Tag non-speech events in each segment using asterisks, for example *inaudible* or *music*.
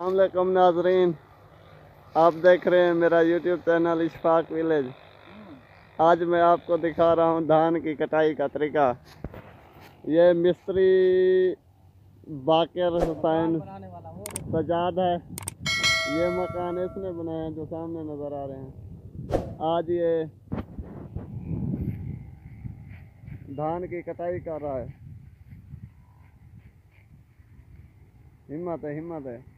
अलैक्म नाजरीन आप देख रहे हैं मेरा यूट्यूब चैनल इशफाक विलेज आज मैं आपको दिखा रहा हूँ धान की कटाई का तरीका। ये मिस्त्री बाकर हुसैन सजाद है। ये मकान इसने बनाया है जो सामने नज़र आ रहे हैं। आज ये धान की कटाई कर रहा है। हिम्मत है हिम्मत है।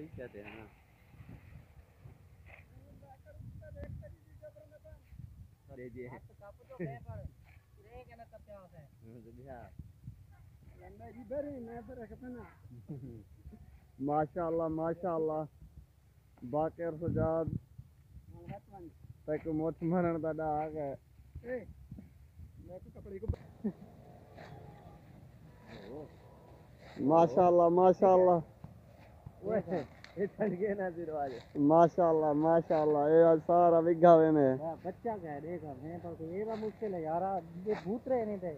सही कहते हैं ना। दीजिए *laughs* माशाल्लाह माशाल्लाह। बाकर सजाद तक मरण दा डाक है। *laughs* माशाल्लाह माशाल्लाह। माशाल्लाह माशाल्लाह ये सारा बिघा वे ने बच्चा कह देख मैं तो ये मुश्किल है यार ये भूत रहे नहीं थे।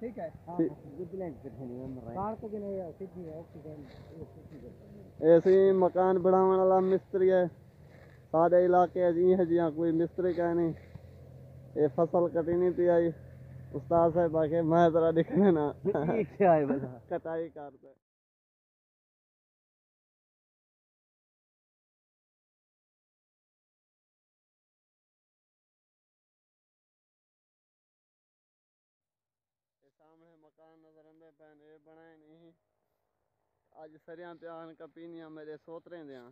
ठीक है? हाँ नहीं उम्र है कार को भी नहीं है कितनी है ऑक्सीजन ऐसे ही मकान बनाने वाला मिस्त्री है। साढ़े इलाके जी है जिया कोई मिस्त्री का नहीं। ये फ़सल कटी नहीं थी आई। उस्ताद साहब आके मैं जरा दिखने ना। क्या है बता? *laughs* कटाई करते सामने मकान नज़र आंदे पैन ये बनाए नहीं अज सरिया प्यान कपीनिया मेरे सोतरे दिया।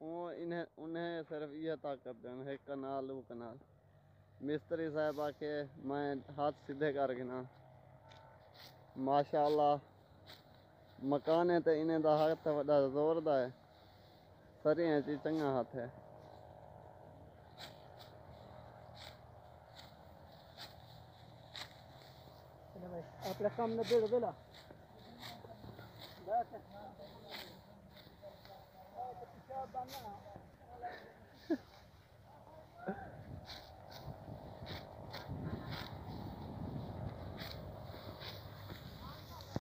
वो इन्हें, उन्हें सिर्फ़ ये ताकत देन है कनाल वो कनाल। मिस्त्री साहब आके मैं हाथ सीधे कर गिना। माशाला मकान है तो इन्हें हथ वा ज़ोर है सरिया चंगा हाथ है अपने सामने दे दो बेला बस